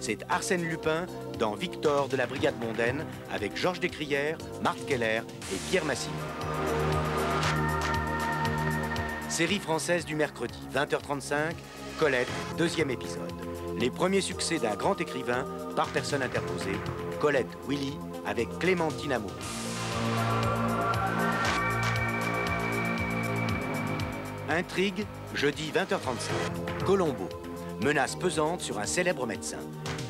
c'est Arsène Lupin dans Victor de la Brigade mondaine avec Georges Descrières, Marc Keller et Pierre Massimo. Série française du mercredi, 20h35, Colette, deuxième épisode. Les premiers succès d'un grand écrivain par personne interposée, Colette Willy avec Clémentine Amour. Intrigue, jeudi 20h35. Colombo. Menace pesante sur un célèbre médecin.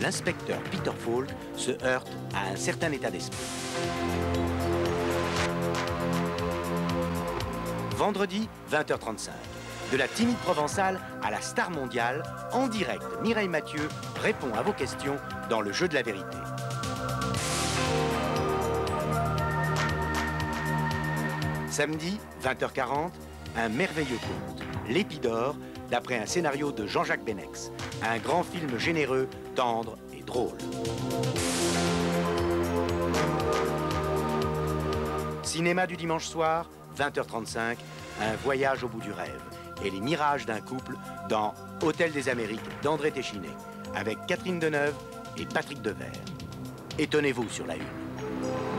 L'inspecteur Peter Falk se heurte à un certain état d'esprit. Vendredi 20h35. De la timide provençale à la star mondiale, en direct, Mireille Mathieu répond à vos questions dans le jeu de la vérité. Samedi, 20h40, un merveilleux conte, L'Épidore, d'après un scénario de Jean-Jacques Benex. Un grand film généreux, tendre et drôle. Cinéma du dimanche soir, 20h35, un voyage au bout du rêve et les mirages d'un couple dans Hôtel des Amériques d'André Téchiné, avec Catherine Deneuve et Patrick Devers. Étonnez-vous sur la une.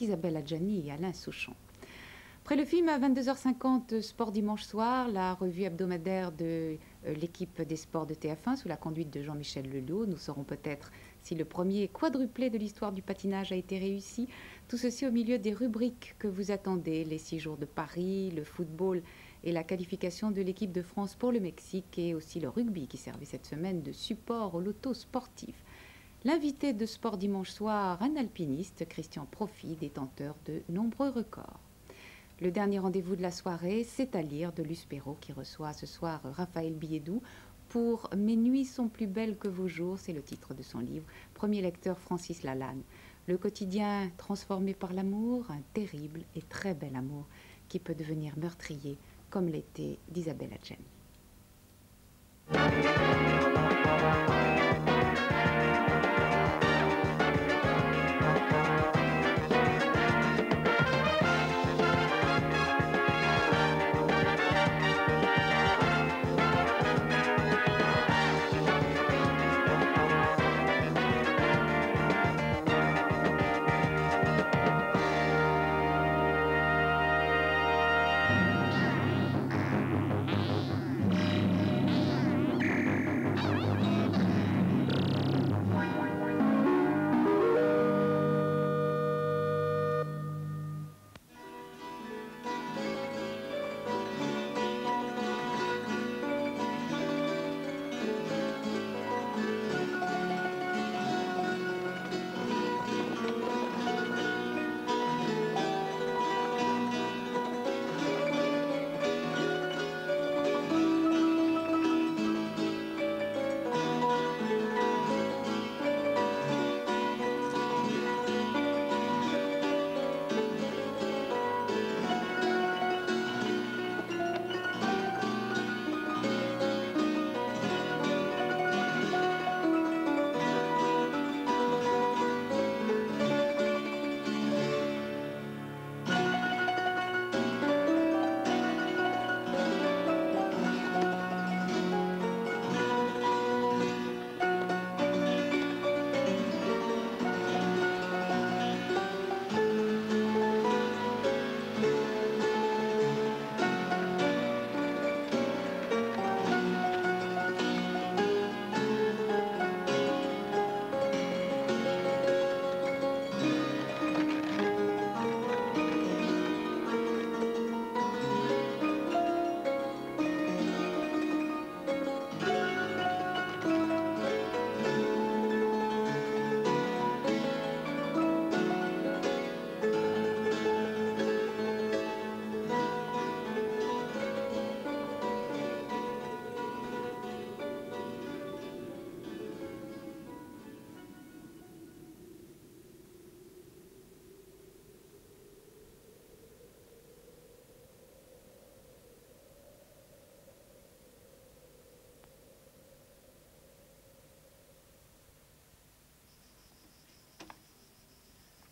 Isabelle Adjani et Alain Souchon. Après le film à 22h50 Sport dimanche soir, la revue hebdomadaire de euh, l'équipe des sports de TF1 sous la conduite de Jean-Michel Lelot, nous saurons peut-être si le premier quadruplé de l'histoire du patinage a été réussi. Tout ceci au milieu des rubriques que vous attendez, les six jours de Paris, le football et la qualification de l'équipe de France pour le Mexique et aussi le rugby qui servait cette semaine de support au loto sportif. L'invité de Sport Dimanche Soir, un alpiniste, Christian Profit, détenteur de nombreux records. Le dernier rendez-vous de la soirée, c'est à lire de Luspero qui reçoit ce soir Raphaël Biédou pour Mes nuits sont plus belles que vos jours, c'est le titre de son livre. Premier lecteur Francis Lalanne. Le quotidien transformé par l'amour, un terrible et très bel amour qui peut devenir meurtrier comme l'était d'Isabelle Adjani.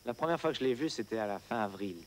La première fois que je l'ai vu, c'était à la fin avril.